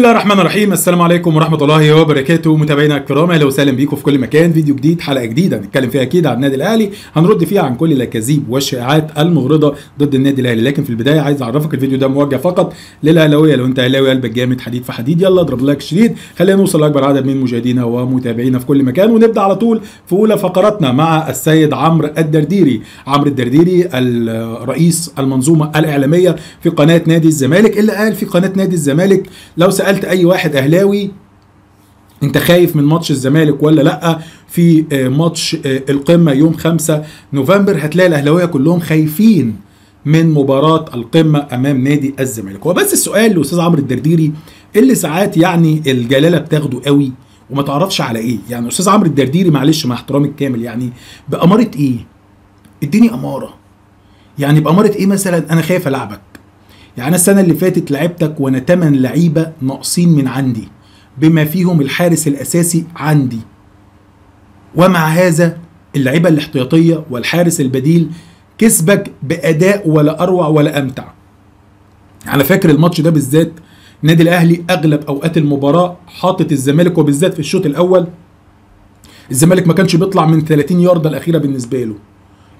بسم الله الرحمن الرحيم. السلام عليكم ورحمة الله وبركاته. متابعينا الكرام أهلا وسهلا بيكم في كل مكان. فيديو جديد حلقة جديدة. هنتكلم فيها أكيد عن النادي الأهلي. هنرد فيها عن كل الأكاذيب والشائعات المغرضة ضد النادي الأهلي. لكن في البداية عايز أعرفك الفيديو ده موجه فقط للأهلاوية. لو أنت أهلاوي قلبك جامد حديد في حديد يلا اضرب لايك شديد. خلينا نوصل لأكبر عدد من مشاهدينا ومتابعينا في كل مكان. ونبدأ على طول في أولى فقراتنا مع السيد عمرو الدرديري. عمرو الدرديري الرئيس المنظومة الإعلامية في قناة نادي الزمالك. اللي قال في قناة نادي الزمالك؟ لو سألت أي واحد أهلاوي أنت خايف من ماتش الزمالك ولا لأ؟ في ماتش القمة يوم 5 نوفمبر هتلاقي الأهلاوية كلهم خايفين من مباراة القمة أمام نادي الزمالك. هو بس السؤال لأستاذ عمرو الدرديري اللي ساعات يعني الجلالة بتاخده قوي وما تعرفش على إيه؟ يعني أستاذ عمرو الدرديري معلش مع احترامي الكامل يعني بأمارة إيه؟ اديني أمارة. يعني بأمارة إيه مثلا؟ أنا خايف ألعبك. يعني أنا السنة اللي فاتت لعبتك وأنا 8 لعيبة ناقصين من عندي بما فيهم الحارس الأساسي عندي. ومع هذا اللعيبة الاحتياطية والحارس البديل كسبك بأداء ولا أروع ولا أمتع. على فاكر الماتش ده بالذات النادي الأهلي أغلب أوقات المباراة حاطط الزمالك وبالذات في الشوط الأول الزمالك ما كانش بيطلع من 30 ياردة الأخيرة بالنسبة له.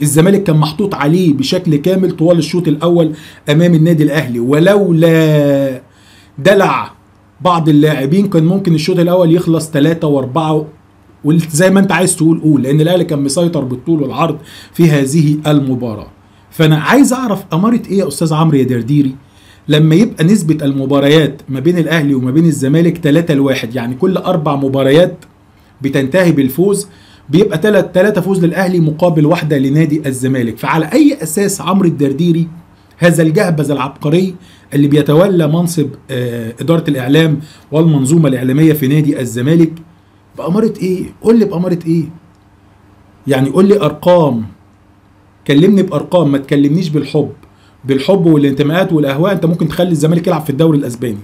الزمالك كان محطوط عليه بشكل كامل طوال الشوط الأول أمام النادي الأهلي ولولا دلع بعض اللاعبين كان ممكن الشوط الأول يخلص ثلاثة وأربعة وزي ما أنت عايز تقول قول لأن الأهلي كان مسيطر بالطول والعرض في هذه المباراة. فأنا عايز أعرف أمارة إيه يا أستاذ عمرو يا درديري؟ لما يبقى نسبة المباريات ما بين الأهلي وما بين الزمالك 3 لواحد يعني كل أربع مباريات بتنتهي بالفوز بيبقى 3 3 فوز للأهلي مقابل واحدة لنادي الزمالك. فعلى أي أساس عمرو الدرديري هذا الجهبذ العبقري اللي بيتولى منصب إدارة الإعلام والمنظومة الإعلامية في نادي الزمالك بأمارة إيه؟ قول لي بأمارة إيه؟ يعني قول لي أرقام. كلمني بأرقام ما تكلمنيش بالحب. بالحب والانتماءات والأهواء أنت ممكن تخلي الزمالك يلعب في الدوري الأسباني.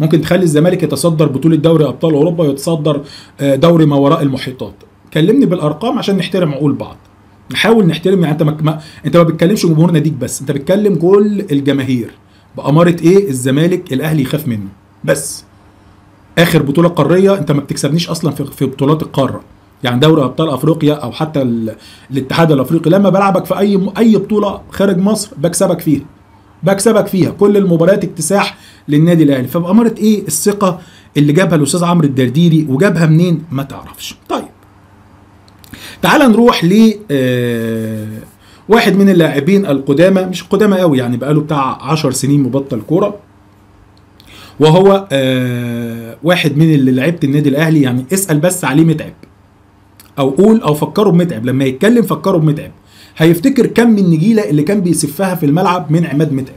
ممكن تخلي الزمالك يتصدر بطولة دوري أبطال أوروبا ويتصدر دوري ما وراء المحيطات. كلمني بالأرقام عشان نحترم عقول بعض. نحاول نحترم يعني انت ما, انت ما بتكلمش جمهور ناديك بس انت بتكلم كل الجماهير. بأمارة إيه؟ الزمالك الأهلي يخاف منه. بس. آخر بطولة قارية انت ما بتكسبنيش أصلا في, في بطولات القارة. يعني دوري أبطال أفريقيا أو حتى الاتحاد الأفريقي لما بلعبك في أي أي بطولة خارج مصر بكسبك فيها. بكسبك فيها. كل المباريات اكتساح للنادي الأهلي. فبأمارة إيه؟ الثقة اللي جابها الأستاذ عمرو الدرديري وجابها منين؟ ما تعرفش. طيب. تعال نروح ل واحد من اللاعبين القدامى مش قدامى قوي يعني بقاله بتاع 10 سنين مبطل كورة. وهو آه واحد من اللي لعيبه النادي الأهلي يعني اسأل بس عليه متعب. أو قول أو فكروا بمتعب. لما يتكلم فكروا بمتعب. هيفتكر كم النجيله اللي كان بيسفها في الملعب من عماد متعب.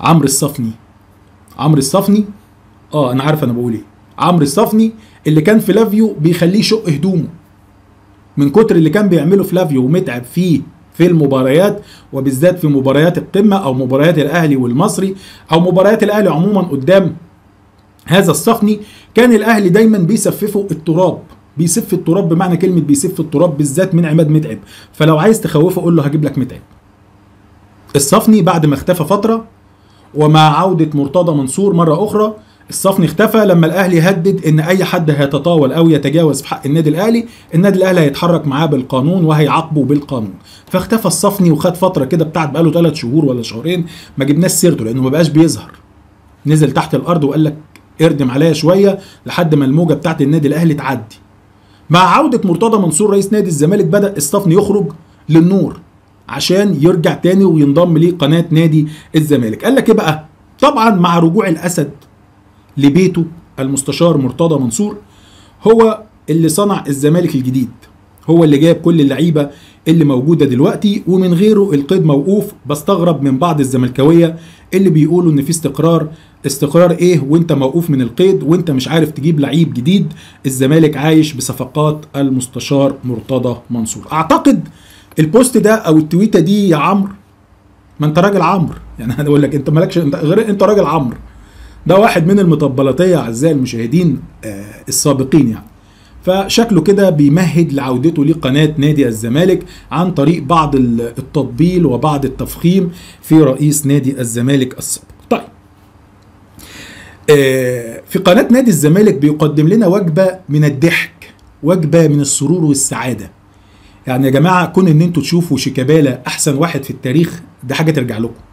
عمرو الصفني. عمرو الصفني؟ آه أنا عارف أنا بقول إيه. عمرو الصفني اللي كان فلافيو بيخليه يشق هدومه. من كتر اللي كان بيعمله فلافيو ومتعب فيه في المباريات وبالذات في مباريات القمة أو مباريات الأهلي والمصري أو مباريات الأهلي عموما قدام هذا الصفني كان الأهلي دايما بيسففوا التراب. بيسف التراب بمعنى كلمة بيسف التراب بالذات من عماد متعب. فلو عايز تخوفه قول له هجيب لك متعب. الصفني بعد ما اختفى فترة ومع عودة مرتضى منصور مرة أخرى الصفني اختفى لما الأهلي هدد إن أي حد هيتطاول أو يتجاوز في حق النادي الأهلي النادي الأهلي هيتحرك معاه بالقانون وهيعاقبه بالقانون. فاختفى الصفني وخد فترة كده بتاعت بقاله ثلاث شهور ولا شهرين ما جبناش سيرته لأنه ما بقاش بيظهر. نزل تحت الأرض وقال لك اردم عليا شوية لحد ما الموجة بتاعت النادي الأهلي تعدي. مع عودة مرتضى منصور رئيس نادي الزمالك بدأ الصفن يخرج للنور عشان يرجع تاني وينضم لقناة نادي الزمالك. قال لك إيه بقى؟ طبعا مع رجوع الأسد لبيته المستشار مرتضى منصور هو اللي صنع الزمالك الجديد. هو اللي جاب كل اللعيبة اللي موجودة دلوقتي ومن غيره القيد موقوف. بستغرب من بعض الزملكاوية اللي بيقولوا إن في استقرار. استقرار إيه؟ وإنت موقوف من القيد وإنت مش عارف تجيب لعيب جديد. الزمالك عايش بصفقات المستشار مرتضى منصور. أعتقد البوست ده أو التويتة دي يا عمرو ما أنت راجل عمرو. يعني أنا أقول لك أنت مالكش أنت غير أنت راجل عمرو. ده واحد من المطبلاتية أعزائي المشاهدين آه السابقين يعني. فشكله كده بيمهد لعودته لقناة نادي الزمالك عن طريق بعض التطبيل وبعض التفخيم في رئيس نادي الزمالك السابق. طيب. آه، في قناة نادي الزمالك بيقدم لنا وجبة من الضحك وجبة من السرور والسعادة. يعني يا جماعة كون إن أنتوا تشوفوا شيكابالا أحسن واحد في التاريخ ده حاجة ترجع لكم.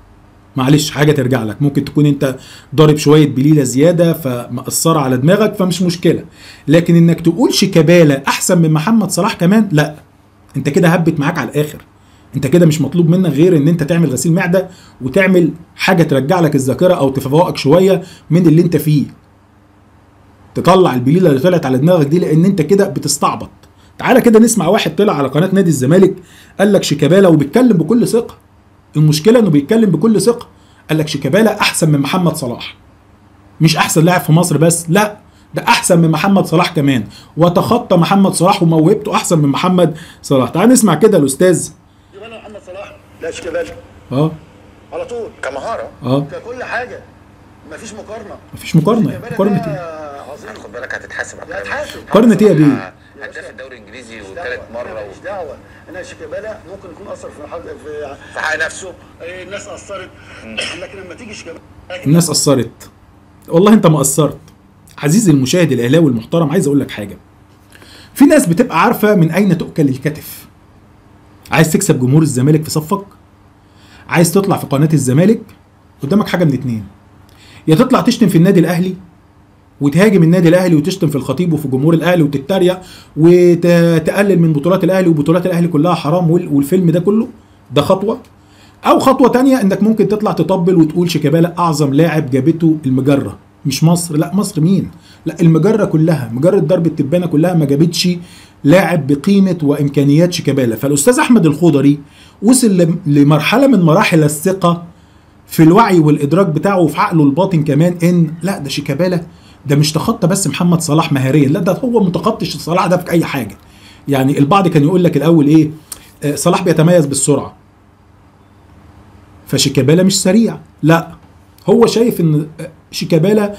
معلش حاجة ترجع لك. ممكن تكون انت ضارب شوية بليلة زيادة فمأثرة على دماغك فمش مشكلة. لكن انك تقول شيكابالا أحسن من محمد صلاح كمان لا. انت كده هبت معاك على الآخر. انت كده مش مطلوب منك غير ان انت تعمل غسيل معدة وتعمل حاجة ترجع لك الذاكرة أو تفوقك شوية من اللي انت فيه. تطلع البليلة اللي طلعت على دماغك دي لأن انت كده بتستعبط. تعالى كده نسمع واحد طلع على قناة نادي الزمالك قال لك شيكابالا وبيتكلم بكل ثقة. المشكلة إنه بيتكلم بكل ثقة قال لك شيكابالا أحسن من محمد صلاح. مش أحسن لاعب في مصر بس لا ده أحسن من محمد صلاح كمان. وتخطى محمد صلاح وموهبته أحسن من محمد صلاح. تعال نسمع كده الأستاذ. شيكابالا محمد صلاح؟ لا شيكابالا. آه. على طول. كمهارة. آه. ككل حاجة. مفيش مقارنة. مفيش مقارنة. مقارنة إيه؟ عظيم. خد بالك هتتحاسب. هتحاسب. مقارنة إيه يا بيه؟ هداف الدوري الإنجليزي وثالث دعوة. مرة مش دعوة. أنا شيكابالا ممكن يكون أثر في حاجة في في حق نفسه. إيه، الناس اثرت لكن لما تيجي شيكابالا الناس قصرت. والله أنت ما قصرت. عزيزي المشاهد الأهلاوي المحترم عايز أقول لك حاجة. في ناس بتبقى عارفة من أين تؤكل الكتف. عايز تكسب جمهور الزمالك في صفك؟ عايز تطلع في قناة الزمالك؟ قدامك حاجة من اتنين. يا تطلع تشتم في النادي الأهلي وتهاجم النادي الأهلي وتشتم في الخطيب وفي جمهور الأهلي وتتريق وتقلل من بطولات الأهلي وبطولات الأهلي كلها حرام وال- والفيلم ده كله ده خطوة. أو خطوة تانية إنك ممكن تطلع تطبل وتقول شيكابالا أعظم لاعب جابته المجرة. مش مصر لأ مصر مين؟ لأ المجرة كلها مجرة درب التبانة كلها ما جابتش لاعب بقيمة وإمكانيات شيكابالا. فالأستاذ أحمد الخضري وصل لم- لمرحلة من مراحل الثقة في الوعي والإدراك بتاعه وفي عقله الباطن كمان إن لأ ده شيكابالا ده مش تخطى بس محمد صلاح مهاريا لا ده هو متخطش صلاح ده في أي حاجة. يعني البعض كان يقول لك الأول إيه آه، صلاح بيتميز بالسرعة. فشيكابالا مش سريع. لا هو شايف إن شيكابالا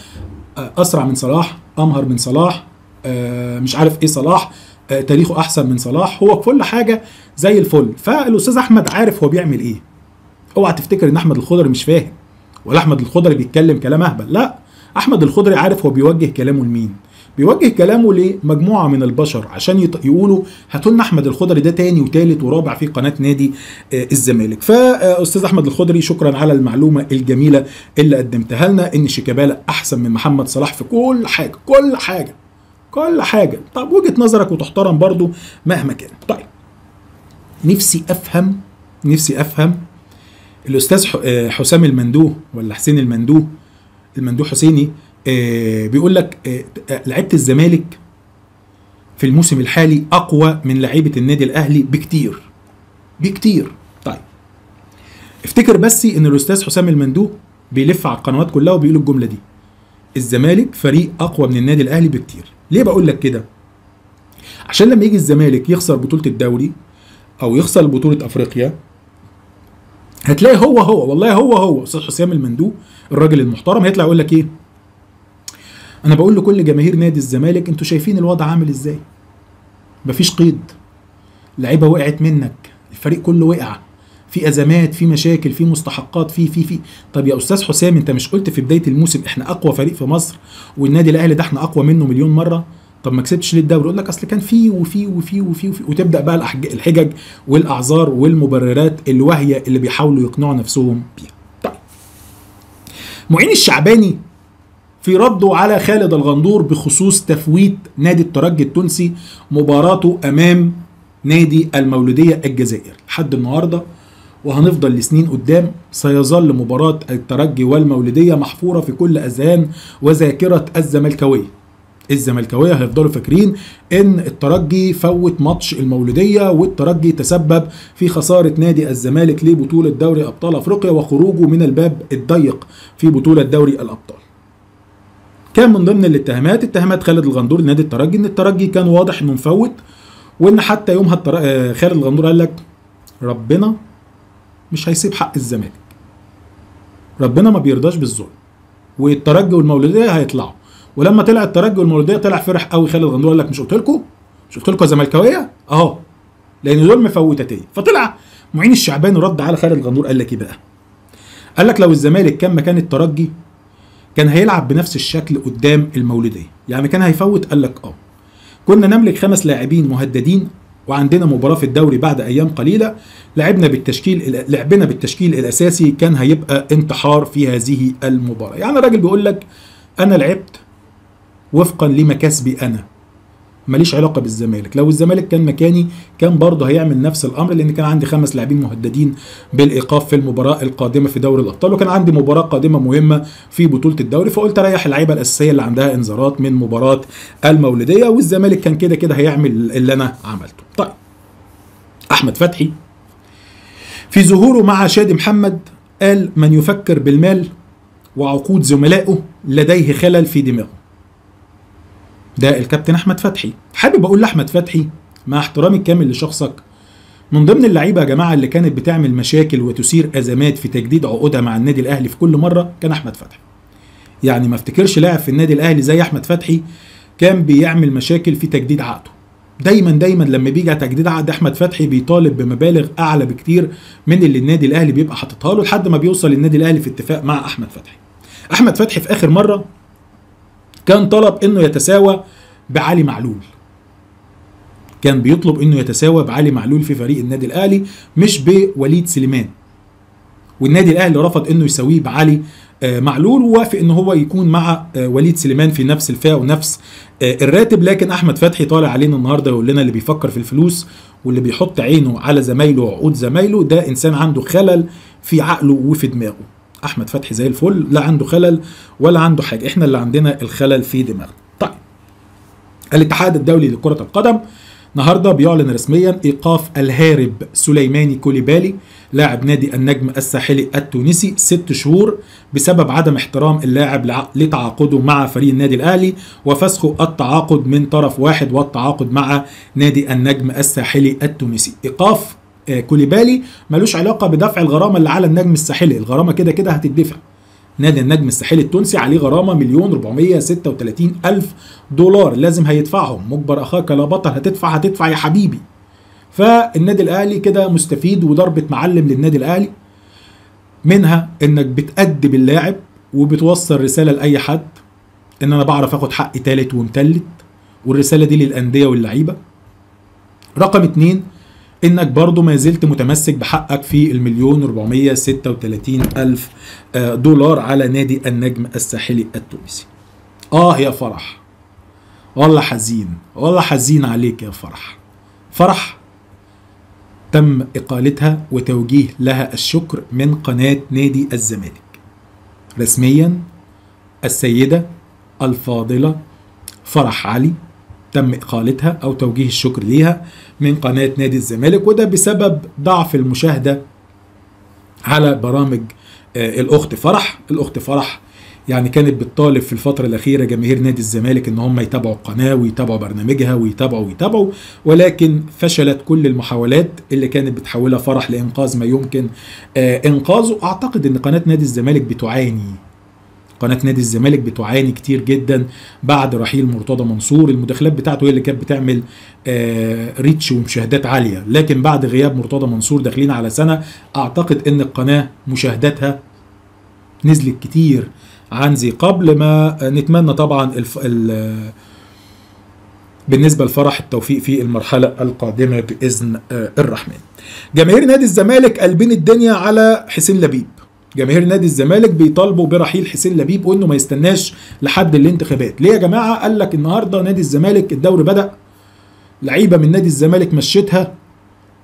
أسرع من صلاح أمهر من صلاح آه، مش عارف إيه صلاح آه، تاريخه أحسن من صلاح. هو كل حاجة زي الفل. فالأستاذ أحمد عارف هو بيعمل إيه. اوعى تفتكر إن أحمد الخضري مش فاهم ولا أحمد الخضري بيتكلم كلام أهبل. لا أحمد الخضري عارف هو بيوجه كلامه لمين. بيوجه كلامه لمجموعة من البشر عشان يقولوا هاتوا لنا أحمد الخضري ده تاني وتالت ورابع في قناة نادي آه، الزمالك. فاستاذ أحمد الخضري شكرا على المعلومة الجميلة اللي قدمتها لنا إن شيكابالا أحسن من محمد صلاح في كل حاجة كل حاجة كل حاجة. طب وجهة نظرك وتحترم برضو مهما كان. طيب نفسي أفهم نفسي أفهم الأستاذ آه، حسام المندوه ولا حسين المندوه المندوه حسيني آه، بيقول لك آه، آه، لعيبة الزمالك في الموسم الحالي أقوى من لعيبة النادي الأهلي بكتير. بكتير. طيب. افتكر بس إن الأستاذ حسام المندوه بيلف على القنوات كلها وبيقول الجملة دي. الزمالك فريق أقوى من النادي الأهلي بكتير. ليه بقول لك كده؟ عشان لما يجي الزمالك يخسر بطولة الدوري أو يخسر بطولة أفريقيا هتلاقي هو هو والله هو هو أستاذ حسام المندوب الراجل المحترم هيطلع يقول لك إيه؟ أنا بقول لكل جماهير نادي الزمالك أنتوا شايفين الوضع عامل إزاي؟ مفيش قيد. لعيبة وقعت منك الفريق كله وقع. في أزمات في مشاكل في مستحقات في في في. طب يا أستاذ حسام أنت مش قلت في بداية الموسم إحنا أقوى فريق في مصر والنادي الأهلي ده إحنا أقوى منه مليون مرة؟ طب ما كسبتش ليه الدوري؟ يقول لك أصل كان في وفي وفي وفي وفي وتبدأ بقى الحجج والأعذار والمبررات الواهية اللي بيحاولوا يقنعوا نفسهم بيها. طيب. معين الشعباني في رده على خالد الغندور بخصوص تفويت نادي الترجي التونسي مباراته أمام نادي المولودية الجزائر لحد النهارده وهنفضل لسنين قدام سيظل مباراة الترجي والمولودية محفورة في كل أذهان وذاكرة الزملكاوية. الزملكاوية هيفضلوا فاكرين إن الترجي فوت ماتش المولودية والترجي تسبب في خسارة نادي الزمالك لبطولة دوري أبطال أفريقيا وخروجه من الباب الضيق في بطولة دوري الأبطال. كان من ضمن الاتهامات اتهامات خالد الغندور لنادي الترجي إن الترجي كان واضح إنه مفوت وإن حتى يومها التر... آه، خالد الغندور قال لك ربنا مش هيسيب حق الزمالك. ربنا ما بيرضاش بالظلم. والترجي والمولودية هيطلعوا. ولما طلع الترجي والمولودية طلع فرح قوي خالد غندور قال لك مش قلت لكم؟ مش قلت لكم زملكاوية؟ أهو. لأن دول مفوتتين. فطلع معين الشعباني رد على خالد غندور قال لك إيه بقى؟ قال لك لو الزمالك كان مكان الترجي كان هيلعب بنفس الشكل قدام المولودية. يعني كان هيفوت قال لك آه. كنا نملك خمس لاعبين مهددين وعندنا مباراة في الدوري بعد أيام قليلة. لعبنا بالتشكيل لعبنا بالتشكيل الأساسي كان هيبقى انتحار في هذه المباراة. يعني الراجل بيقول لك أنا لعبت وفقا لمكاسبي أنا. ماليش علاقة بالزمالك. لو الزمالك كان مكاني كان برضه هيعمل نفس الأمر لأن كان عندي خمس لاعبين مهددين بالإيقاف في المباراة القادمة في دوري الأبطال وكان عندي مباراة قادمة مهمة في بطولة الدوري فقلت أريح اللعيبة الأساسية اللي عندها انذارات من مباراة المولوديه والزمالك كان كده كده هيعمل اللي أنا عملته. طيب أحمد فتحي في ظهوره مع شادي محمد قال من يفكر بالمال وعقود زملائه لديه خلل في دماغه. ده الكابتن أحمد فتحي. حابب أقول لأحمد فتحي مع احترامي الكامل لشخصك من ضمن اللعيبة يا جماعة اللي كانت بتعمل مشاكل وتثير أزمات في تجديد عقودها مع النادي الأهلي في كل مرة كان أحمد فتحي. يعني ما افتكرش لاعب في النادي الأهلي زي أحمد فتحي كان بيعمل مشاكل في تجديد عقده. دايما دايما لما بيجي تجديد عقد أحمد فتحي بيطالب بمبالغ أعلى بكتير من اللي النادي الأهلي بيبقى حاططها له لحد ما بيوصل النادي الأهلي في اتفاق مع أحمد فتحي. أحمد فتحي في آخر مرة كان طلب إنه يتساوى بعلي معلول. كان بيطلب إنه يتساوى بعلي معلول في فريق النادي الأهلي مش بوليد سليمان. والنادي الأهلي رفض إنه يساويه بعلي معلول ووافق إن هو يكون مع وليد سليمان في نفس الفئة ونفس الراتب. لكن أحمد فتحي طالع علينا النهارده يقول لنا اللي بيفكر في الفلوس واللي بيحط عينه على زمايله وعقود زمايله ده إنسان عنده خلل في عقله وفي دماغه. أحمد فتحي زي الفل لا عنده خلل ولا عنده حاجة. إحنا اللي عندنا الخلل في دماغنا. طيب الاتحاد الدولي لكرة القدم النهارده بيعلن رسميا إيقاف الهارب سليماني كوليبالي لاعب نادي النجم الساحلي التونسي ست شهور بسبب عدم احترام اللاعب لتعاقده مع فريق النادي الأهلي وفسخ التعاقد من طرف واحد والتعاقد مع نادي النجم الساحلي التونسي. إيقاف كوليبالي ملوش علاقة بدفع الغرامة اللي على النجم الساحلي. الغرامة كده كده هتدفع نادي النجم الساحلي التونسي عليه غرامة مليون 436 ألف دولار. لازم هيدفعهم. مجبر أخاك لا بطل هتدفع هتدفع يا حبيبي. فالنادي الأهلي كده مستفيد وضربة معلم للنادي الأهلي. منها إنك بتأدب اللاعب وبتوصل رسالة لأي حد. إن أنا بعرف آخد حقي تالت ومتلت. والرسالة دي للأندية واللعيبة. رقم اتنين إنك برضو ما زلت متمسك بحقك في المليون 436 ألف دولار على نادي النجم الساحلي التونسي. آه يا فرح. والله حزين. والله حزين عليك يا فرح. فرح تم إقالتها وتوجيه لها الشكر من قناة نادي الزمالك. رسميا السيدة الفاضلة فرح علي تم إقالتها أو توجيه الشكر ليها من قناة نادي الزمالك وده بسبب ضعف المشاهدة على برامج الأخت فرح. الأخت فرح يعني كانت بتطالب في الفترة الأخيرة جماهير نادي الزمالك إن هم يتابعوا القناة ويتابعوا برنامجها ويتابعوا ويتابعوا ولكن فشلت كل المحاولات اللي كانت بتحولها فرح لإنقاذ ما يمكن إنقاذه. أعتقد إن قناة نادي الزمالك بتعاني قناة نادي الزمالك بتعاني كتير جدا بعد رحيل مرتضى منصور. المداخلات بتاعته هي اللي كانت بتعمل آه ريتش ومشاهدات عالية. لكن بعد غياب مرتضى منصور داخلين على سنة أعتقد إن القناه مشاهداتها نزلت كتير عن ذي قبل ما نتمنى طبعا الف... ال... بالنسبة لفرح التوفيق في المرحلة القادمة بإذن الرحمن. جماهير نادي الزمالك قلبين الدنيا على حسين لبيب. جماهير نادي الزمالك بيطالبوا برحيل حسين لبيب وإنه ما يستناش لحد الانتخابات. ليه يا جماعة؟ قال لك النهارده نادي الزمالك الدوري بدأ. لعيبة من نادي الزمالك مشيتها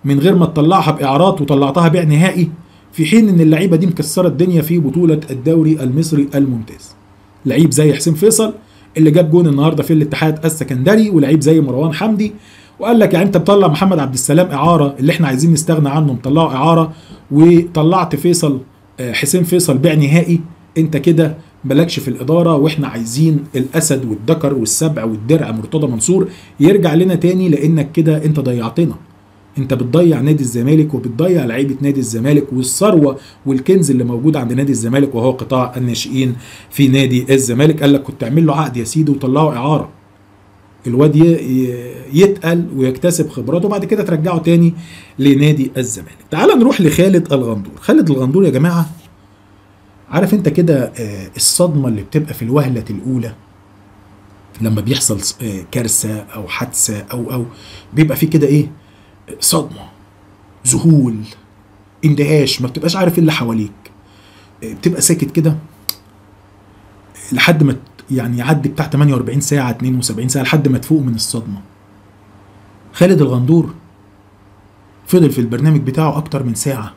من غير ما تطلعها بإعارات وطلعتها بيع نهائي في حين إن اللعيبة دي مكسرة الدنيا في بطولة الدوري المصري الممتاز. لعيب زي حسين فيصل اللي جاب جون النهارده في الاتحاد السكندري ولعيب زي مروان حمدي وقال لك يعني أنت مطلع محمد عبد السلام إعارة اللي إحنا عايزين نستغنى عنه مطلعه إعارة وطلعت فيصل حسين فيصل بيع نهائي انت كده مالكش في الإدارة وإحنا عايزين الأسد والذكر والسبع والدرع مرتضى منصور يرجع لنا تاني لأنك كده انت ضيعتنا. انت بتضيع نادي الزمالك وبتضيع لعيبة نادي الزمالك والثروة والكنز اللي موجود عند نادي الزمالك وهو قطاع الناشئين في نادي الزمالك. قال لك كنت تعمل له عقد يا سيدي وطلعه إعارة. الواد يتقل ويكتسب خبراته وبعد كده ترجعه تاني لنادي الزمالك. تعال نروح لخالد الغندور. خالد الغندور يا جماعة عارف انت كده آه، الصدمة اللي بتبقى في الوهلة الأولى لما بيحصل آه، كارثة أو حادثة أو أو بيبقى في كده إيه؟ صدمة ذهول اندهاش ما بتبقاش عارف إيه اللي حواليك. آه، بتبقى ساكت كده لحد ما يعني يعدي بتاع 48 ساعة 72 ساعة لحد ما تفوق من الصدمة. خالد الغندور فضل في البرنامج بتاعه أكتر من ساعة.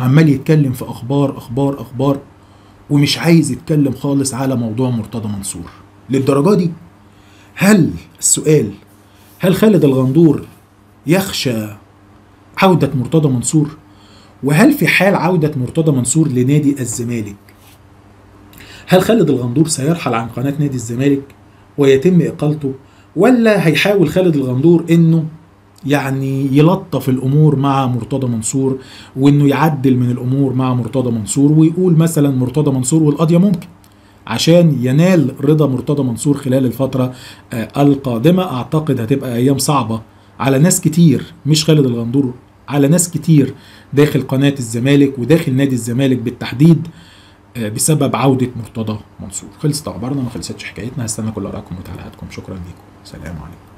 عمال يتكلم في أخبار أخبار أخبار ومش عايز يتكلم خالص على موضوع مرتضى منصور. للدرجة دي؟ هل السؤال هل خالد الغندور يخشى عودة مرتضى منصور؟ وهل في حال عودة مرتضى منصور لنادي الزمالك؟ هل خالد الغندور سيرحل عن قناة نادي الزمالك ويتم إقالته ولا هيحاول خالد الغندور إنه يعني يلطف الأمور مع مرتضى منصور وإنه يعدل من الأمور مع مرتضى منصور ويقول مثلا مرتضى منصور والقضية ممكن عشان ينال رضا مرتضى منصور خلال الفترة آه، القادمة. أعتقد هتبقى أيام صعبة على ناس كتير مش خالد الغندور على ناس كتير داخل قناة الزمالك وداخل نادي الزمالك بالتحديد. بسبب عودة مرتضى منصور. خلصت أخبارنا ما خلصتش حكايتنا. هستنى كل ارائكم وتعليقاتكم. شكرا لكم سلام عليكم.